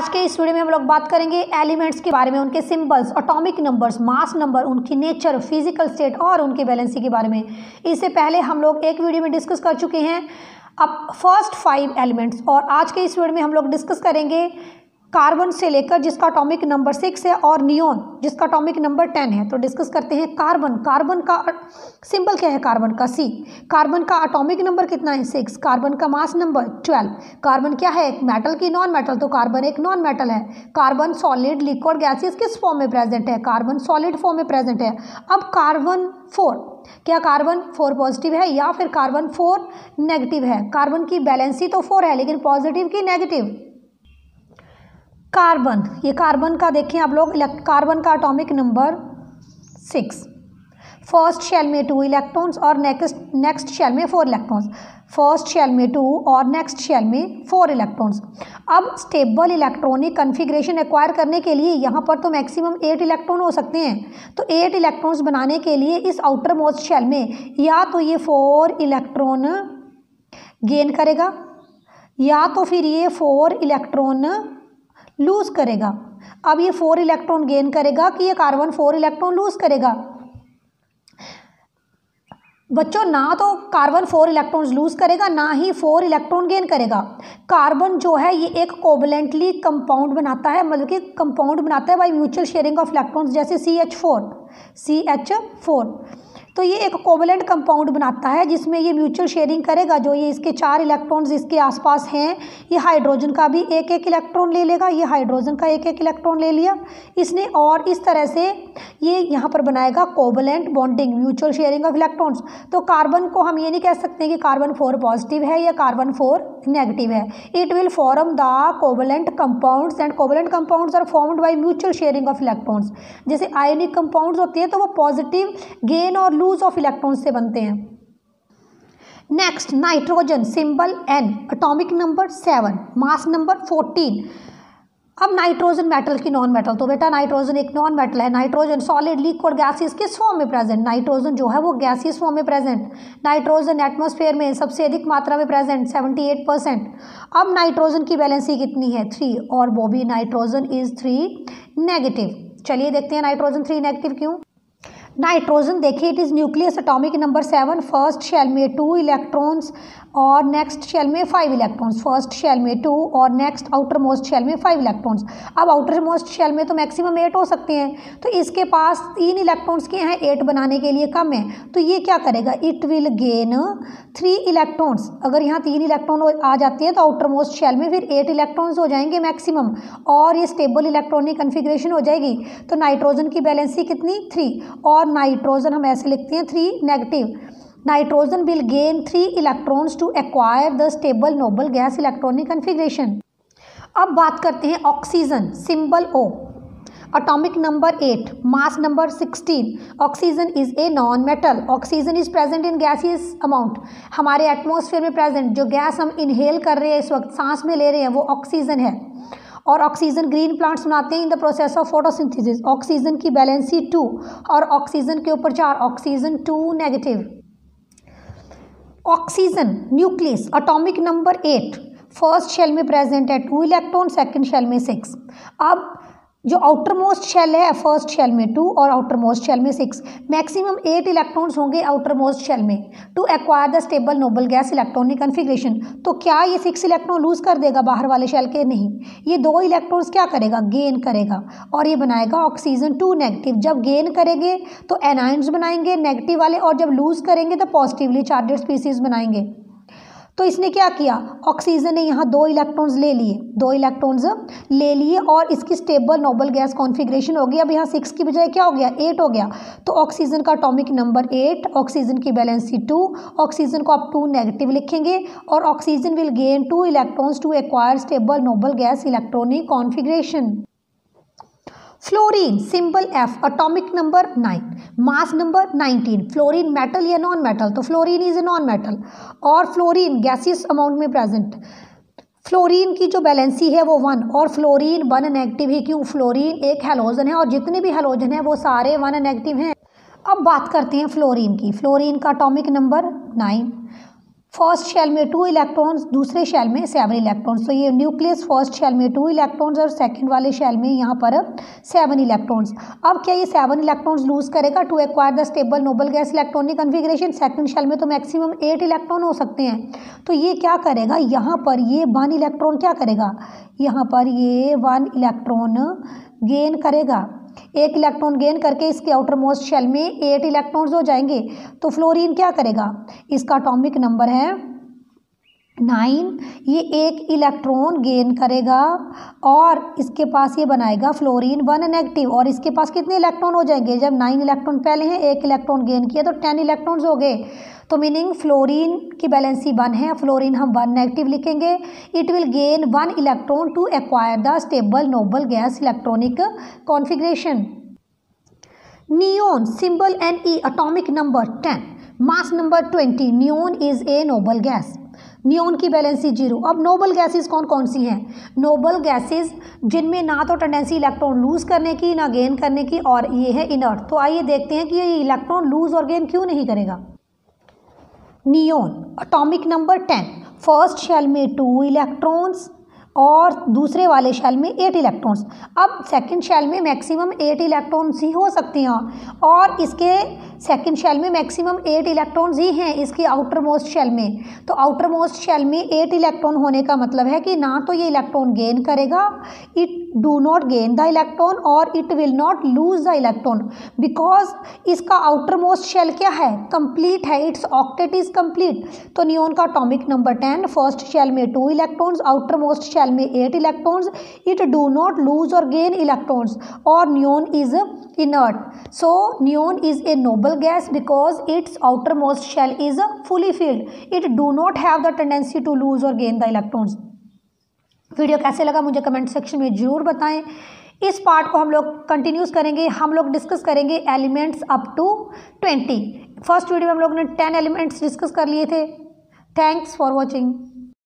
आज के इस वीडियो में हम लोग बात करेंगे एलिमेंट्स के बारे में, उनके symbols atomic numbers, mass number, उनकी नेचर, फ़िज़िकल स्टेट और उनके बैलेंसी के बारे में। इससे पहले हम लोग एक वीडियो में डिस्कस कर चुके हैं। अब फ़र्स्ट फाइव एलिमेंट्स और आज के इस वीडियो में हम लोग डिस्कस करेंगे कार्बन से लेकर जिसका अटोमिक नंबर सिक्स है और नियोन जिसका अटोमिक नंबर टेन है। तो डिस्कस करते हैं कार्बन। कार्बन का सिंबल क्या है कार्बन का? सी कार्बन का अटोमिक नंबर कितना है? सिक्स कार्बन का मास नंबर ट्वेल्व कार्बन क्या है? एक मेटल की नॉन मेटल तो कार्बन एक नॉन मेटल है। कार्बन सॉलिड लिक्विड गैसेस किस फॉर्म में प्रेजेंट है? कार्बन सॉलिड फॉर्म में प्रेजेंट है। अब कार्बन फोर क्या कार्बन फोर पॉजिटिव है या फिर कार्बन फोर नेगेटिव है? कार्बन की बैलेंसी तो फोर है, लेकिन पॉजिटिव की नेगेटिव कार्बन, ये कार्बन का देखें आप लोग कार्बन का atomic number six first shell में टू इलेक्ट्रॉन्स और नेक्स्ट नेक्स्ट शेल में फोर इलेक्ट्रॉन्स फ़र्स्ट शेल में टू और नेक्स्ट शेल में फोर इलेक्ट्रॉन्स अब स्टेबल इलेक्ट्रॉनिक कन्फिग्रेशन एक्वायर करने के लिए यहाँ पर तो मैक्सिमम एट इलेक्ट्रॉन हो सकते हैं। तो एट इलेक्ट्रॉन्स बनाने के लिए इस आउटर मोस्ट शेल में या तो ये फोर इलेक्ट्रॉन गेन करेगा, या तो फिर ये फोर इलेक्ट्रॉन लूज़ करेगा। अब ये फोर इलेक्ट्रॉन गेन करेगा कि ये कार्बन फोर इलेक्ट्रॉन लूज़ करेगा। बच्चों, ना तो कार्बन फोर इलेक्ट्रॉन्स लूज़ करेगा, ना ही फोर इलेक्ट्रॉन गेन करेगा। कार्बन जो है, ये एक कोबलेंटली कंपाउंड बनाता है मतलब कि कंपाउंड बनाता है by mutual sharing of electrons जैसे C H four C H four. तो ये एक कोवलेंट कंपाउंड बनाता है, जिसमें ये म्यूचुअल शेयरिंग करेगा, जो ये इसके चार इलेक्ट्रॉन्स इसके आसपास हैं, ये हाइड्रोजन का भी एक एक इलेक्ट्रॉन ले लेगा, ये हाइड्रोजन का एक एक इलेक्ट्रॉन ले लिया। इसने और इस तरह से ये यहाँ पर बनाएगा covalent bonding mutual sharing of electrons तो कार्बन को हम ये नहीं कह सकते कि कार्बन फोर पॉजिटिव है या कार्बन फोर नेगेटिव है। It will form the covalent compounds and covalent compounds are formed by mutual sharing of electrons जैसे आयोनिक कंपाउंड्स होते हैं तो वो पॉजिटिव गेन और लूज ऑफ़ इलेक्ट्रॉन्स से बनते हैं। Next nitrogen symbol N atomic number seven mass number fourteen अब नाइट्रोजन मेटल की नॉन मेटल तो बेटा नाइट्रोजन एक नॉन मेटल है। नाइट्रोजन सॉलिड लिक्विड गैसेस किस फॉर्म में प्रेजेंट नाइट्रोजन जो है, वो गैसियस फॉर्म में प्रेजेंट नाइट्रोजन एटमॉस्फेयर में सबसे अधिक मात्रा में प्रेजेंट सेवेंटी एट परसेंट अब नाइट्रोजन की बैलेंसी कितनी है? थ्री और वो भी नाइट्रोजन इज़ थ्री नेगेटिव चलिए देखते हैं नाइट्रोजन थ्री नेगेटिव क्यों? नाइट्रोजन, देखिए it is nucleus atomic number seven first shell में टू इलेक्ट्रॉन्स और नेक्स्ट शेल में फाइव इलेक्ट्रॉन्स फ़र्स्ट शेल में टू और नेक्स्ट आउटर मोस्ट शेल में फाइव इलेक्ट्रॉन्स अब आउटर मोस्ट शेल में तो मैक्सिमम एट हो सकते हैं। तो इसके पास तीन इलेक्ट्रॉन्स के हैं एट बनाने के लिए कम है। तो ये क्या करेगा? It will gain three electrons अगर यहाँ तीन इलेक्ट्रॉन आ जाते हैं तो आउटर मोस्ट शेल में फिर एट इलेक्ट्रॉन्स हो जाएँगे मैक्सिमम और ये स्टेबल इलेक्ट्रॉनिक कन्फिग्रेशन हो जाएगी। तो नाइट्रोजन की बैलेंसी कितनी? थ्री और नाइट्रोजन हम ऐसे लिखते हैं three negative nitrogen will gain three electrons to acquire the stable noble gas electronic configuration अब बात करते हैं oxygen symbol O atomic number eight mass number sixteen oxygen is a non metal oxygen is present in gaseous amount हमारे atmosphere में present जो gas हम inhale कर रहे हैं, इस वक्त सांस में ले रहे हैं, वो ऑक्सीजन है। और ऑक्सीजन ग्रीन प्लांट्स बनाते हैं in the process of photosynthesis oxygen की बैलेंसी टू और ऑक्सीजन के ऊपर चार oxygen two negative oxygen nucleus atomic number eight first shell में प्रेजेंट है टू इलेक्ट्रॉन सेकंड शेल में सिक्स अब जो आउटर मोस्ट शेल है फ़र्स्ट शेल में टू और आउटर मोस्ट शेल में सिक्स मैक्सिमम एट इलेक्ट्रॉन्स होंगे आउटर मोस्ट शेल में to acquire the stable noble gas electronic configuration तो क्या ये सिक्स इलेक्ट्रॉन लूज कर देगा बाहर वाले शेल के? नहीं. ये दो इलेक्ट्रॉन्स क्या करेगा? गेन करेगा. और ये बनाएगा ऑक्सीजन टू नेगेटिव जब गेन करेंगे तो एनाइंस बनाएँगे नेगेटिव वाले और जब लूज करेंगे तो पॉजिटिवली चार्जेड स्पीसीज बनाएँगे. तो इसने क्या किया? ऑक्सीजन ने यहाँ दो इलेक्ट्रॉन्स ले लिए, दो इलेक्ट्रॉन्स ले लिए और इसकी स्टेबल नोबल गैस कॉन्फ़िगरेशन हो गई अब यहाँ सिक्स की बजाय क्या हो गया? एट हो गया। तो ऑक्सीजन का अटोमिक नंबर एट ऑक्सीजन की बैलेंसी टू ऑक्सीजन को आप टू नेगेटिव लिखेंगे और oxygen will gain two electrons to acquire stable noble gas electronic configuration fluorine symbol F atomic number nine mass number nineteen fluorine metal या non metal तो fluorine is a non metal और fluorine gaseous amount में present fluorine की जो valency है वो one और fluorine one negative है क्यों? फ्लोरीन एक हेलोजन है, और जितने भी हेलोजन है वो सारे वन नेगेटिव हैं. अब बात करते हैं फ्लोरीन की फ्लोरीन का atomic number nine first shell में टू इलेक्ट्रॉन्स दूसरे शेल में सेवन इलेक्ट्रॉन्स तो ये न्यूक्लियस फ़र्स्ट शेल में टू इलेक्ट्रॉन्स और सेकंड वाले शेल में यहाँ पर सेवन इलेक्ट्रॉन्स अब क्या ये सेवन इलेक्ट्रॉन्स लूज करेगा to acquire the stable noble gas electronic configuration second shell में तो मैक्सिमम एट इलेक्ट्रॉन हो सकते हैं. तो ये क्या करेगा? यहाँ पर ये वन इलेक्ट्रॉन क्या करेगा? यहाँ पर ये वन इलेक्ट्रॉन गेन करेगा. एक इलेक्ट्रॉन गेन करके इसके आउटर मोस्ट शेल में एट इलेक्ट्रॉन्स हो जाएँगे तो फ्लोरीन क्या करेगा? इसका अटोमिक नंबर है नाइन, ये एक इलेक्ट्रॉन गेन करेगा और इसके पास ये बनाएगा फ्लोरीन वन नेगेटिव। और इसके पास कितने इलेक्ट्रॉन हो जाएँगे? जब नाइन इलेक्ट्रॉन पहले हैं, एक इलेक्ट्रॉन गेन किया तो टेन इलेक्ट्रॉन्स हो गए। तो मीनिंग फ्लोरीन की बैलेंसी वन है। फ्लोरीन हम वन नेगेटिव लिखेंगे। It will gain one electron to acquire the stable noble gas electronic configuration neon symbol N E atomic number ten mass number twenty neon is a noble gas neon की valency zero. अब noble gases कौन कौन सी हैं? Noble gases जिनमें ना तो tendency electron lose करने की, ना गेन करने की और ये है इनर्ट तो आइए देखते हैं कि ये इलेक्ट्रॉन लूज और गेन क्यों नहीं करेगा। Neon atomic number ten first shell में टू इलेक्ट्रॉन्स और दूसरे वाले शेल में एट इलेक्ट्रॉन्स अब सेकंड शेल में मैक्सिमम एट इलेक्ट्रॉन्स ही हो सकते हैं और इसके सेकंड शेल में मैक्सिमम एट इलेक्ट्रॉन्स ही हैं इसकी आउटर मोस्ट शेल में। तो आउटर मोस्ट शेल में एट इलेक्ट्रॉन होने का मतलब है कि ना तो ये इलेक्ट्रॉन गेन करेगा it do not gain the electron और it will not lose the electron because इसका आउटर मोस्ट शेल क्या है? कंप्लीट है इट्स ऑक्टेट इज़ कंप्लीट तो नियोन का atomic number ten first shell में two electrons outermost shell में eight electrons it do not lose और gain electrons और neon is inert so so is a a noble gas because its outermost shell is fully filled. It do not have the tendency to lose or gain the electrons. Video कैसे लगा मुझे comment section में ज़रूर बताएँ। इस part को हम लोग कंटिन्यूस करेंगे। हम लोग डिस्कस करेंगे elements up to twenty first video में हम लोग ने टेन एलिमेंट्स डिस्कस कर लिए थे। Thanks for watching